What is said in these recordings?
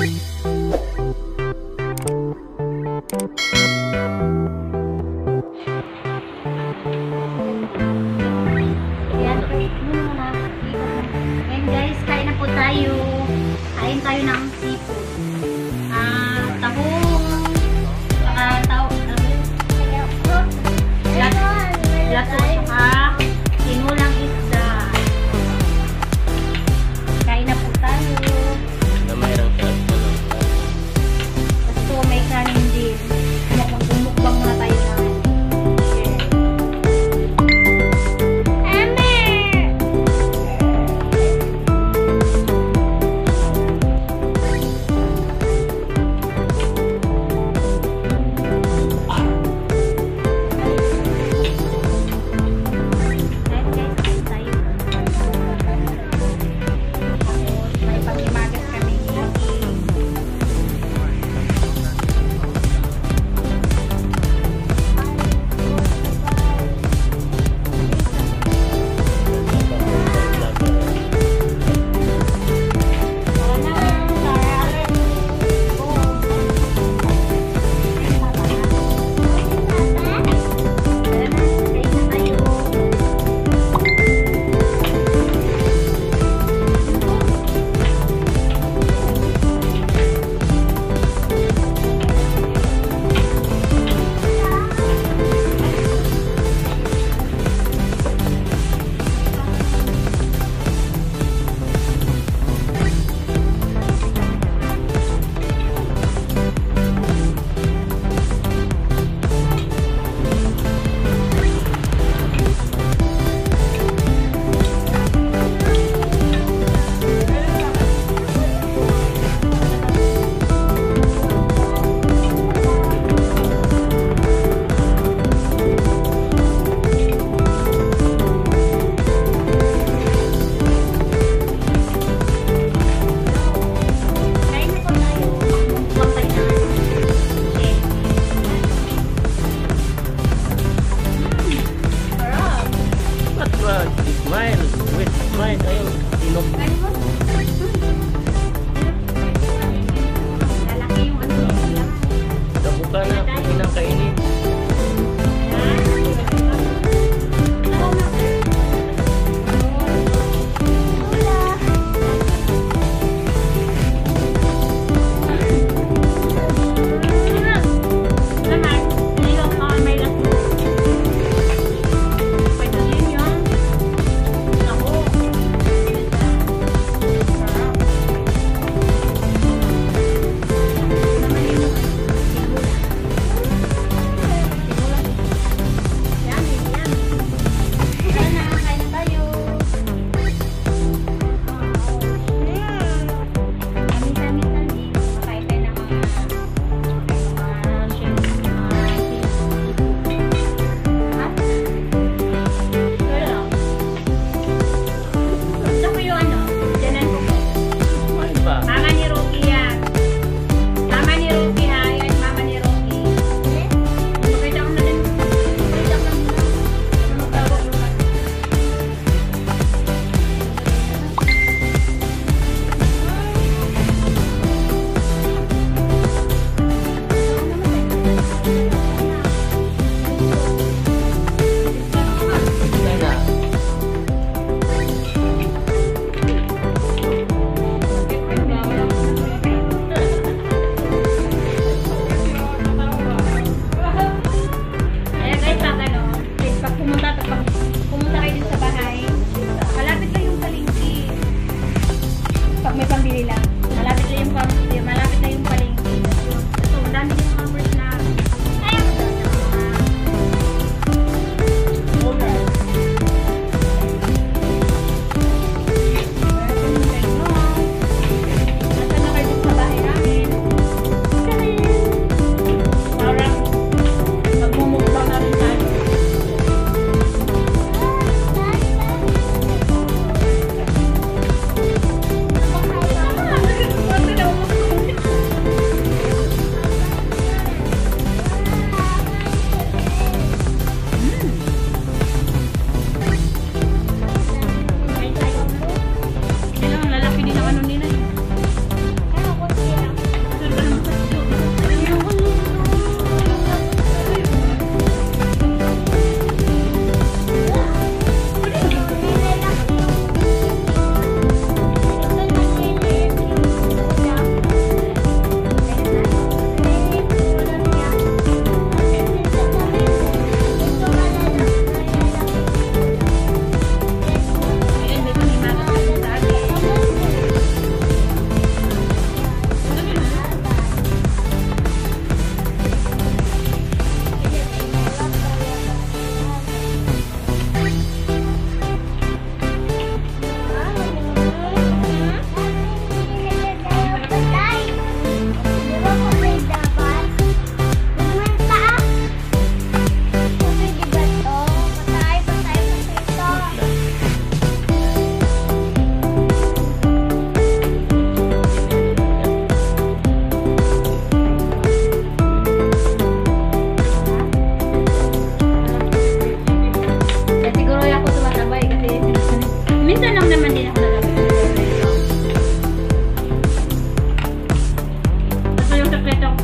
うん。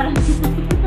Tchau.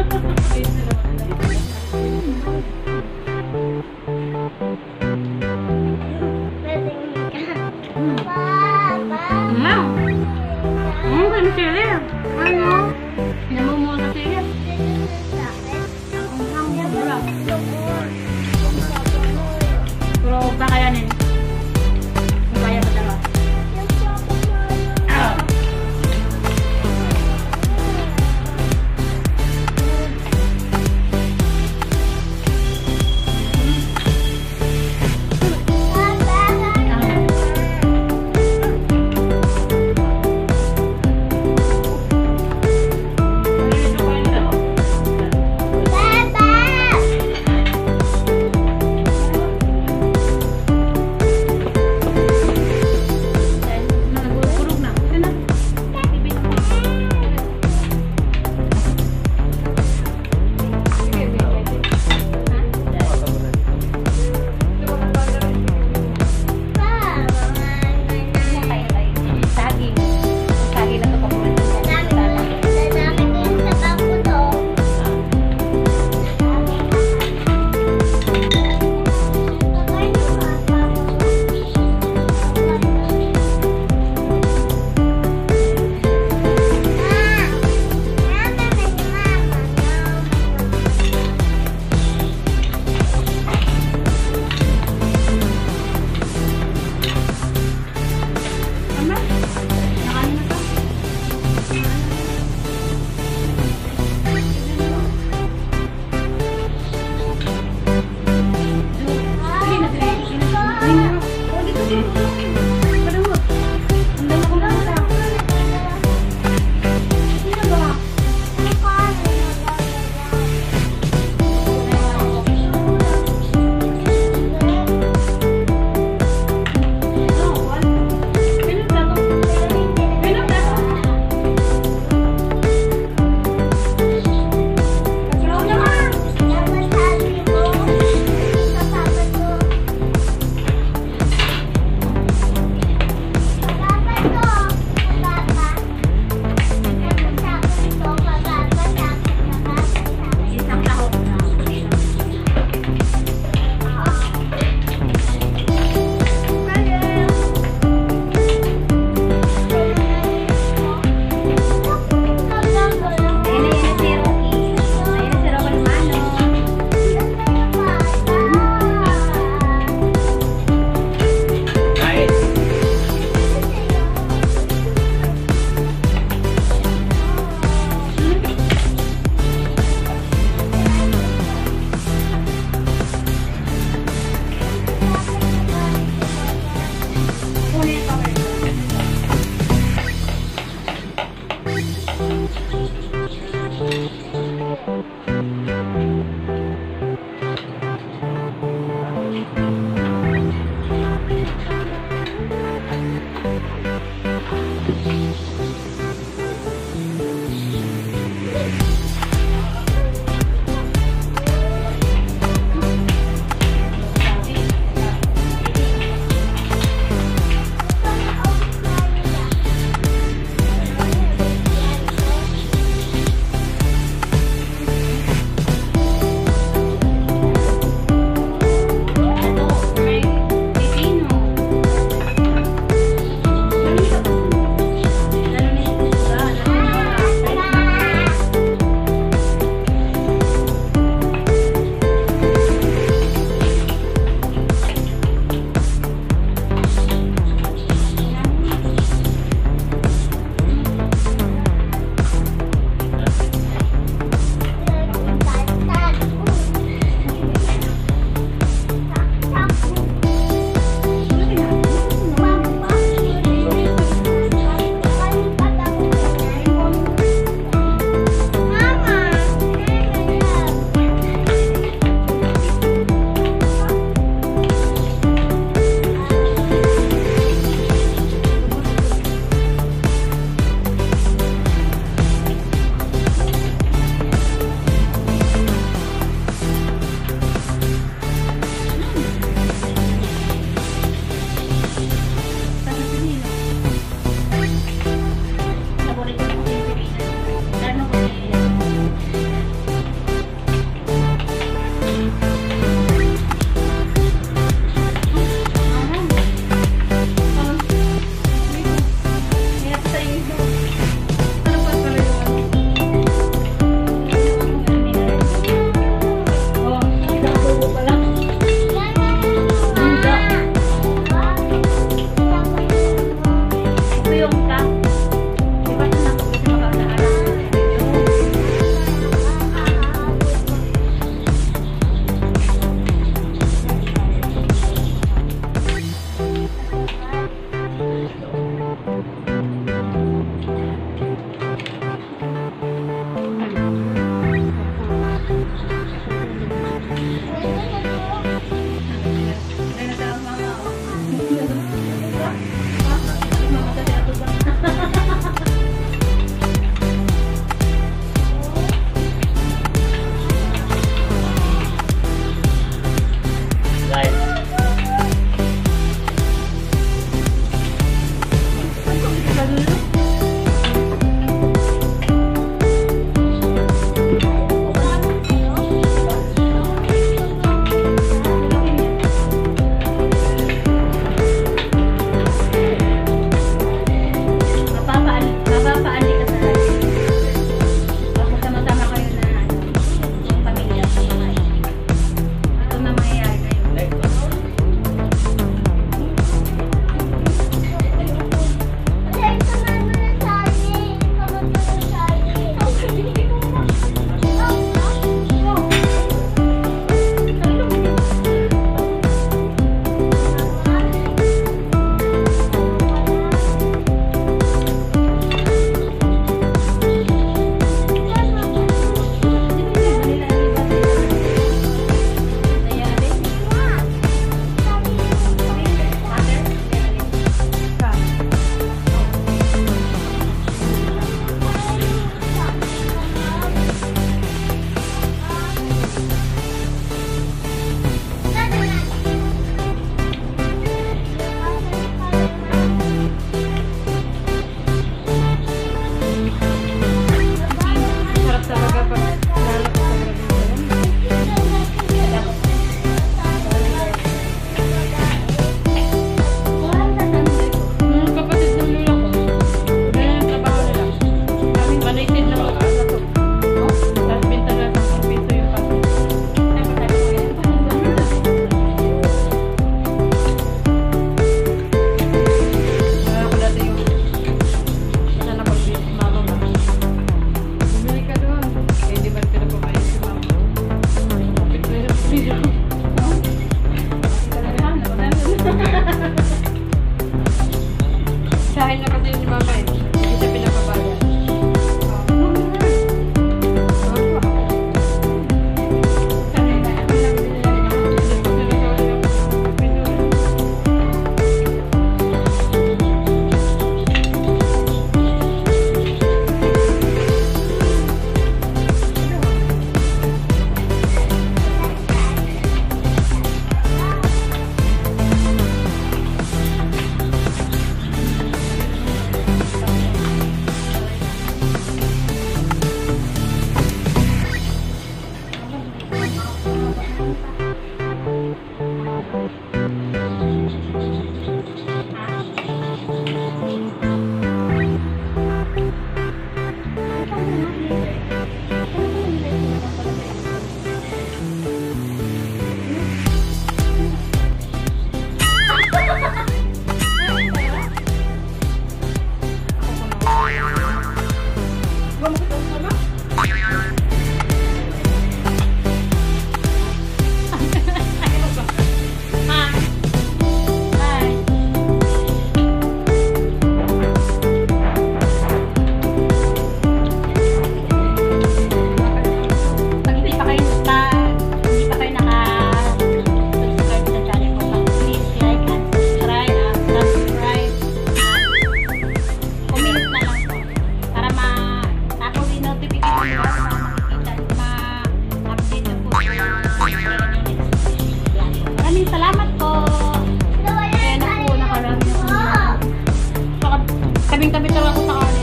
on it.